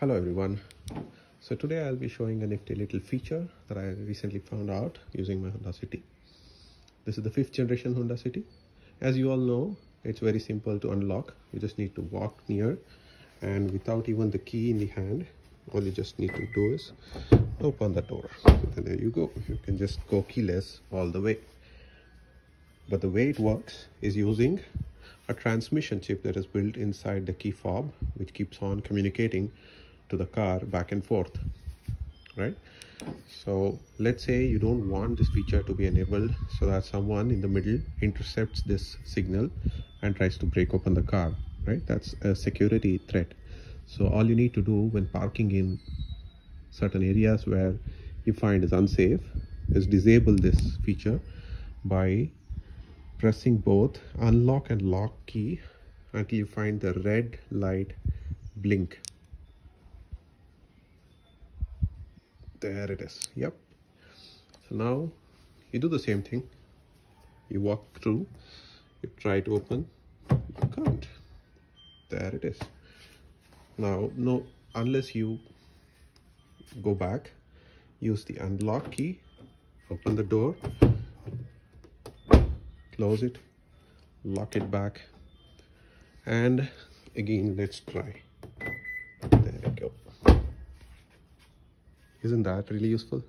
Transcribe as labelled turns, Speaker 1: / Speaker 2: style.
Speaker 1: Hello everyone. So today I'll be showing a nifty little feature that I recently found out using my Honda City. This is the fifth generation Honda City. As you all know, it's very simple to unlock. You just need to walk near and without even the key in the hand, all you just need to do is open the door. And there you go. You can just go keyless all the way. But the way it works is using a transmission chip that is built inside the key fob, which keeps on communicating to the car back and forth right? So let's say you don't want this feature to be enabled so that someone in the middle intercepts this signal and tries to break open the car right? That's a security threat. So all you need to do when parking in certain areas where you find is unsafe is disable this feature by pressing both unlock and lock key until you find the red light blink there it is. Yep. So now you do the same thing. You walk through. You try to open. You can't. There it is. Now no unless you go back use the unlock key open the door close it lock it back and again let's try isn't that really useful?